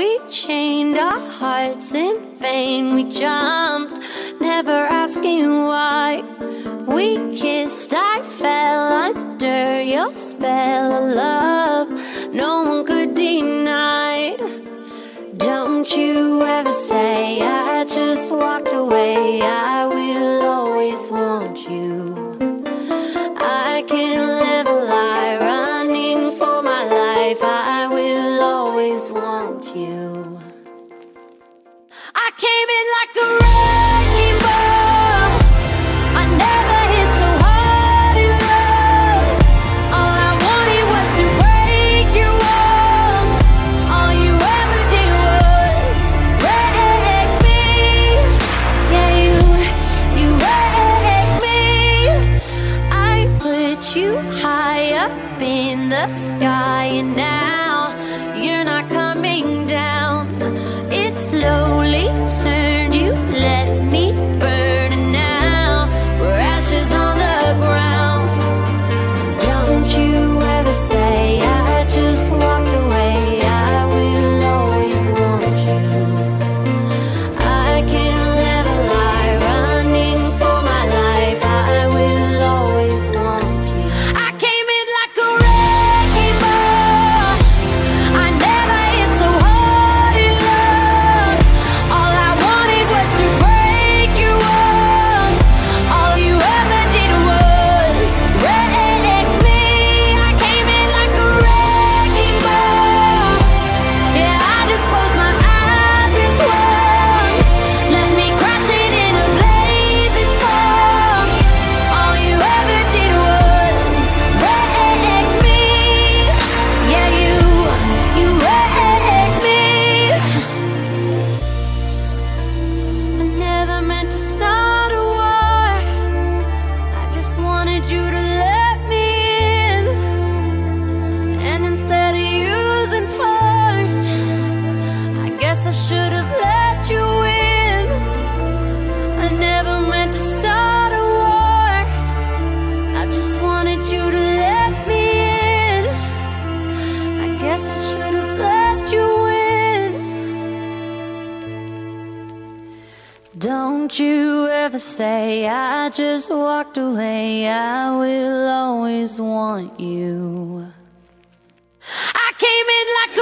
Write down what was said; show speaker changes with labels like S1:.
S1: we chained our hearts in vain. We jumped, never asking why. We kissed, I fell under your spell of love. No one could deny. Don't you ever say I just walked away. I in the sky, and now you're not coming down. It's slow. just wanted you to Don't you ever say I just walked away. I will always want you. I came in like